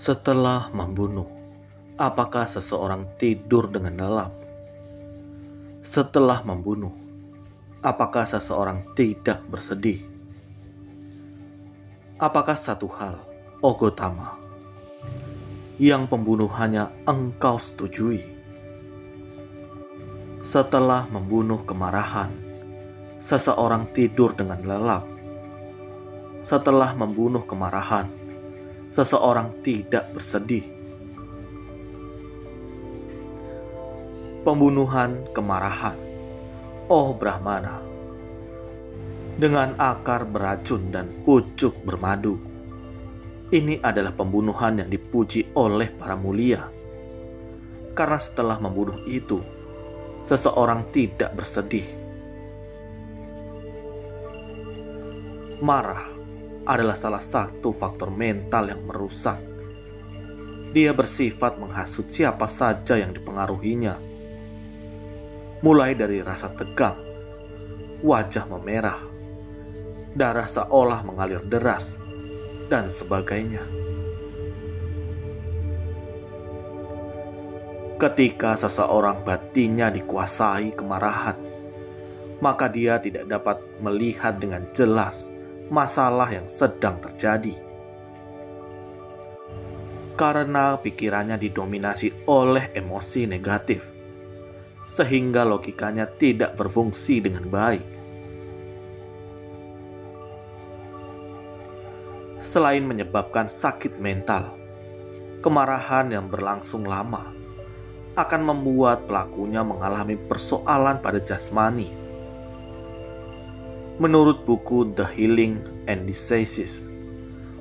Setelah membunuh, apakah seseorang tidur dengan lelap? Setelah membunuh, apakah seseorang tidak bersedih? Apakah satu hal, Ogotama, yang pembunuhannya engkau setujui? Setelah membunuh kemarahan, seseorang tidur dengan lelap. Setelah membunuh kemarahan, seseorang tidak bersedih. Pembunuhan kemarahan, oh Brahmana, dengan akar beracun dan pucuk bermadu. Ini adalah pembunuhan yang dipuji oleh para mulia. Karena setelah membunuh itu, seseorang tidak bersedih. Marah adalah salah satu faktor mental yang merusak. Dia bersifat menghasut siapa saja yang dipengaruhinya. Mulai dari rasa tegang, wajah memerah, darah seolah mengalir deras, dan sebagainya. Ketika seseorang batinnya dikuasai kemarahan, maka dia tidak dapat melihat dengan jelas masalah yang sedang terjadi. Karena pikirannya didominasi oleh emosi negatif, sehingga logikanya tidak berfungsi dengan baik. Selain menyebabkan sakit mental, kemarahan yang berlangsung lama akan membuat pelakunya mengalami persoalan pada jasmani. Menurut buku The Healing and Diseases,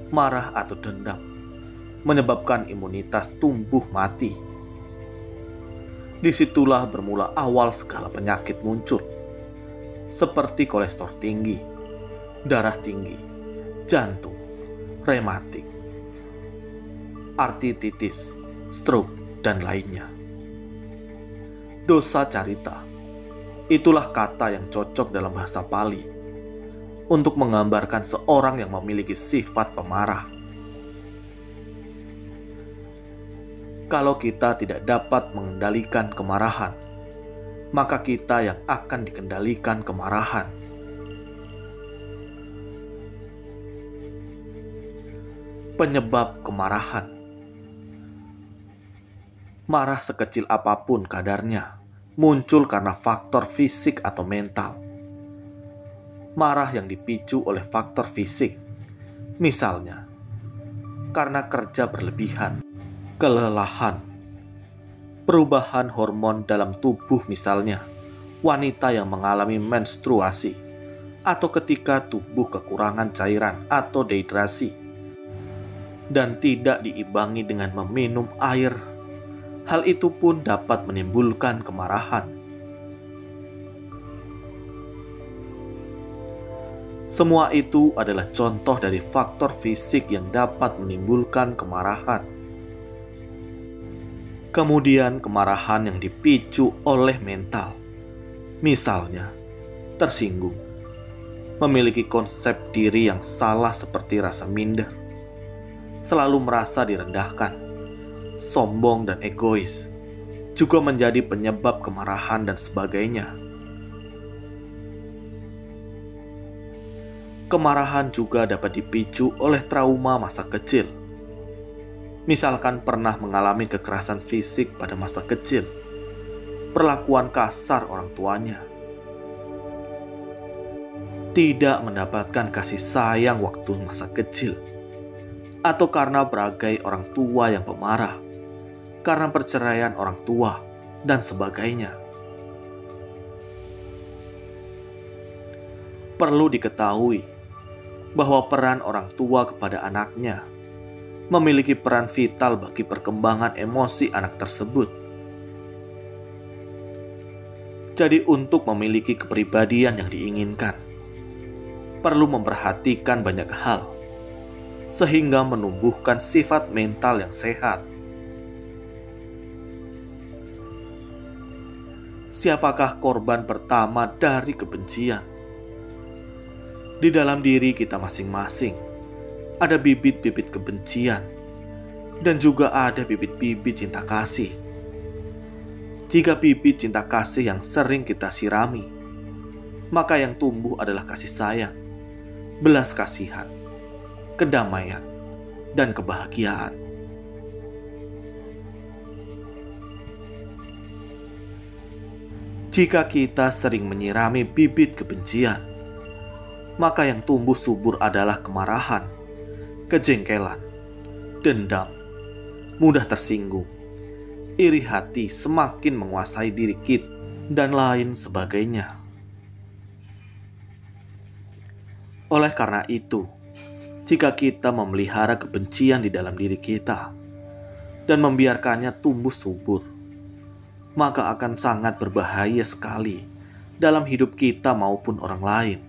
marah atau dendam menyebabkan imunitas tumbuh mati. Di situlah bermula awal segala penyakit muncul, seperti kolesterol tinggi, darah tinggi, jantung, rematik, artritis, stroke, dan lainnya dosa carita. Itulah kata yang cocok dalam bahasa Pali untuk menggambarkan seorang yang memiliki sifat pemarah. Kalau kita tidak dapat mengendalikan kemarahan, maka kita yang akan dikendalikan kemarahan. Penyebab kemarahan marah sekecil apa pun kadarnya muncul karena faktor fisik atau mental. Marah yang dipicu oleh faktor fisik, misalnya karena kerja berlebihan, kelelahan, perubahan hormon dalam tubuh, misalnya wanita yang mengalami menstruasi, atau ketika tubuh kekurangan cairan atau dehidrasi, dan tidak diimbangi dengan meminum air hal itu pun dapat menimbulkan kemarahan. Semua itu adalah contoh dari faktor fisik yang dapat menimbulkan kemarahan. Kemudian, kemarahan yang dipicu oleh mental, misalnya tersinggung, memiliki konsep diri yang salah seperti rasa minder, selalu merasa direndahkan sombong, dan egois juga menjadi penyebab kemarahan dan sebagainya. Kemarahan juga dapat dipicu oleh trauma masa kecil. Misalkan pernah mengalami kekerasan fisik pada masa kecil, perlakuan kasar orang tuanya, tidak mendapatkan kasih sayang waktu masa kecil, atau karena beragai orang tua yang pemarah karena perceraian orang tua, dan sebagainya. Perlu diketahui bahwa peran orang tua kepada anaknya memiliki peran vital bagi perkembangan emosi anak tersebut. Jadi, untuk memiliki kepribadian yang diinginkan, perlu memperhatikan banyak hal sehingga menumbuhkan sifat mental yang sehat siapakah korban pertama dari kebencian. Di dalam diri kita masing-masing ada bibit-bibit kebencian dan juga ada bibit-bibit cinta kasih. Jika bibit cinta kasih yang sering kita sirami, maka yang tumbuh adalah kasih sayang, belas kasihan, kedamaian, dan kebahagiaan. Jika kita sering menyirami bibit kebencian, maka yang tumbuh subur adalah kemarahan, kejengkelan, dendam, mudah tersinggung, iri hati semakin menguasai diri kita, dan lain sebagainya. Oleh karena itu, jika kita memelihara kebencian di dalam diri kita dan membiarkannya tumbuh subur, maka akan sangat berbahaya sekali dalam hidup kita maupun orang lain.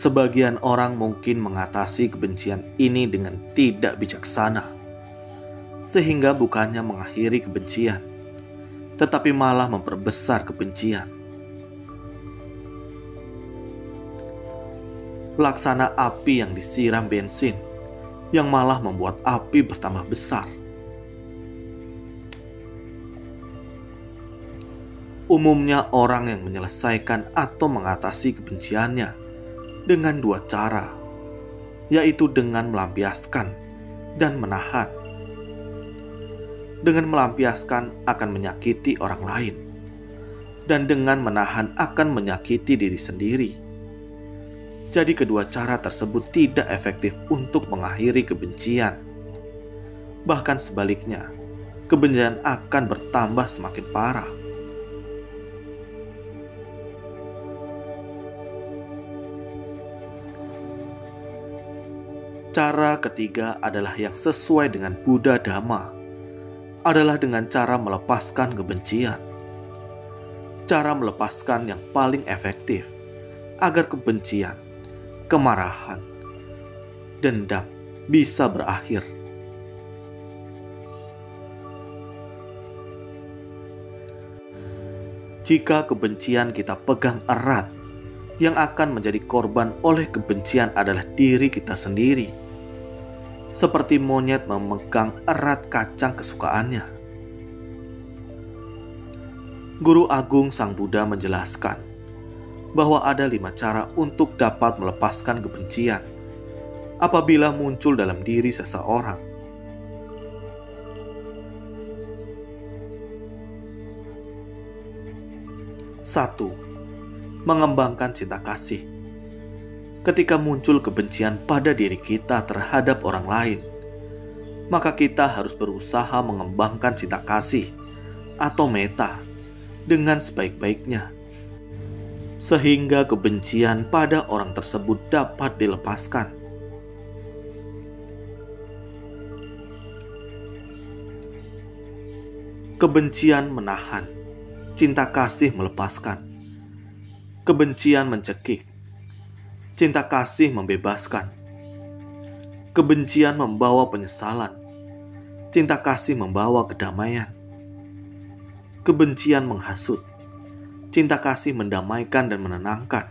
Sebagian orang mungkin mengatasi kebencian ini dengan tidak bijaksana, sehingga bukannya mengakhiri kebencian, tetapi malah memperbesar kebencian. Laksana api yang disiram bensin, yang malah membuat api bertambah besar. Umumnya, orang yang menyelesaikan atau mengatasi kebenciannya dengan dua cara, yaitu dengan melampiaskan dan menahan. Dengan melampiaskan akan menyakiti orang lain, dan dengan menahan akan menyakiti diri sendiri. Jadi, kedua cara tersebut tidak efektif untuk mengakhiri kebencian. Bahkan sebaliknya, kebencian akan bertambah semakin parah. Cara ketiga adalah yang sesuai dengan Buddha Dhamma, adalah dengan cara melepaskan kebencian. Cara melepaskan yang paling efektif agar kebencian, kemarahan, dendam bisa berakhir. Jika kebencian kita pegang erat, yang akan menjadi korban oleh kebencian adalah diri kita sendiri. Seperti monyet memegang erat kacang kesukaannya. Guru Agung Sang Buddha menjelaskan bahwa ada lima cara untuk dapat melepaskan kebencian apabila muncul dalam diri seseorang. Satu, mengembangkan cinta kasih. Ketika muncul kebencian pada diri kita terhadap orang lain, maka kita harus berusaha mengembangkan cinta kasih atau meta dengan sebaik-baiknya, sehingga kebencian pada orang tersebut dapat dilepaskan. Kebencian menahan, cinta kasih melepaskan. Kebencian mencekik, cinta kasih membebaskan. Kebencian membawa penyesalan, cinta kasih membawa kedamaian. Kebencian menghasut, cinta kasih mendamaikan dan menenangkan.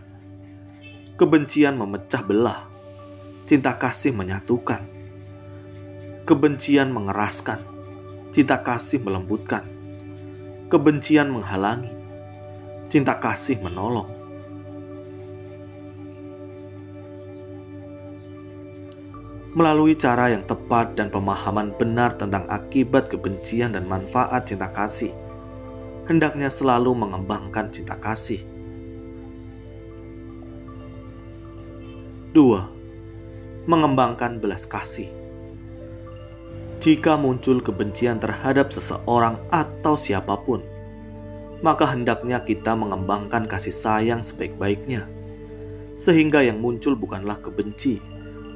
Kebencian memecah belah, cinta kasih menyatukan. Kebencian mengeraskan, cinta kasih melembutkan. Kebencian menghalangi, cinta kasih menolong. Melalui cara yang tepat dan pemahaman benar tentang akibat kebencian dan manfaat cinta kasih. Hendaknya selalu mengembangkan cinta kasih. 2. Mengembangkan belas kasih. Jika muncul kebencian terhadap seseorang atau siapa pun, maka hendaknya kita mengembangkan kasih sayang sebaik-baiknya, sehingga yang muncul bukanlah kebenci,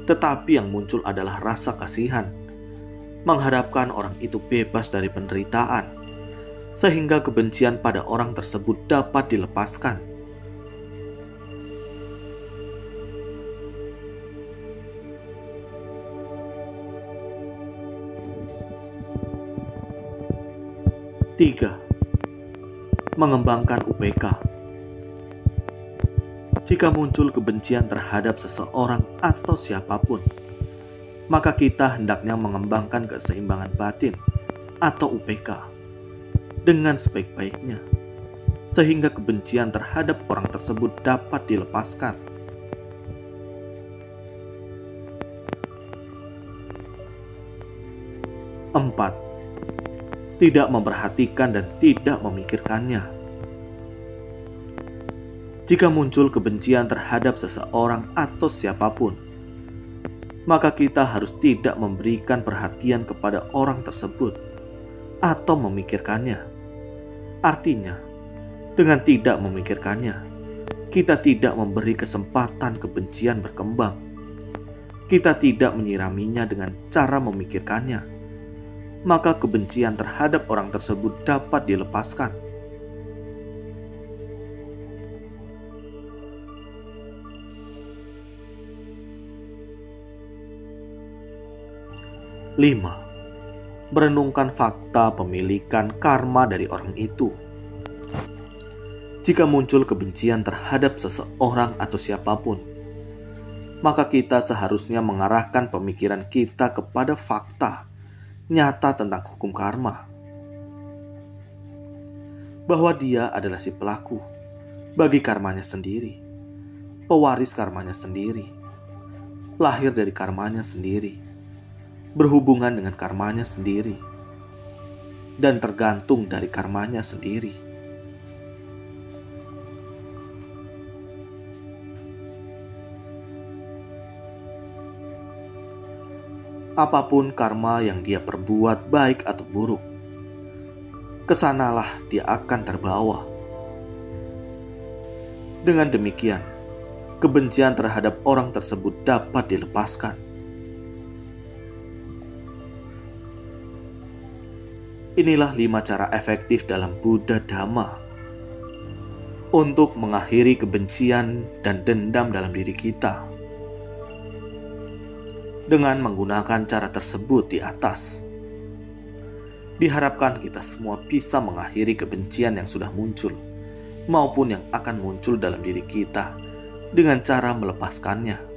tetapi yang muncul adalah rasa kasihan, mengharapkan orang itu bebas dari penderitaan, sehingga kebencian pada orang tersebut dapat dilepaskan. Tiga, mengembangkan UPK. Jika muncul kebencian terhadap seseorang atau siapa pun, maka kita hendaknya mengembangkan keseimbangan batin atau UPK dengan sebaik-baiknya, sehingga kebencian terhadap orang tersebut dapat dilepaskan. Empat, tidak memperhatikan dan tidak memikirkannya. Jika muncul kebencian terhadap seseorang atau siapa pun, maka kita harus tidak memberikan perhatian kepada orang tersebut atau memikirkannya. Artinya, dengan tidak memikirkannya, kita tidak memberi kesempatan kebencian berkembang. Kita tidak menyiraminya dengan cara memikirkannya, maka kebencian terhadap orang tersebut dapat dilepaskan 5. Merenungkan fakta pemilikan karma dari orang itu. Jika muncul kebencian terhadap seseorang atau siapa pun, maka kita seharusnya mengarahkan pemikiran kita kepada fakta nyata tentang hukum karma. Bahwa dia adalah si pelaku bagi karmanya sendiri, pewaris karmanya sendiri, lahir dari karmanya sendiri berhubungan dengan karmanya sendiri dan tergantung dari karmanya sendiri. Apa pun karma yang dia perbuat, baik atau buruk, ke sanalah dia akan terbawa. Dengan demikian, kebencian terhadap orang tersebut dapat dilepaskan. Inilah lima cara efektif dalam Buddha Dhamma untuk mengakhiri kebencian dan dendam dalam diri kita. Dengan menggunakan cara tersebut di atas, diharapkan kita semua bisa mengakhiri kebencian yang sudah muncul maupun yang akan muncul dalam diri kita dengan cara melepaskannya.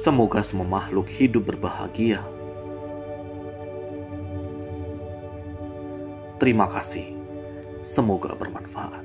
Semoga semua makhluk hidup berbahagia. Terima kasih. Semoga bermanfaat.